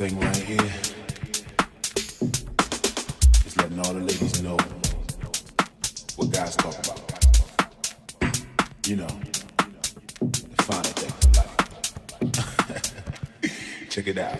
thing right here is letting all the ladies know what guys talk about. You know, the finer life. Check it out.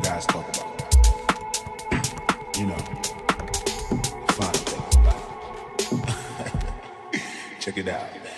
Guys talk about. You know, life. Check it out.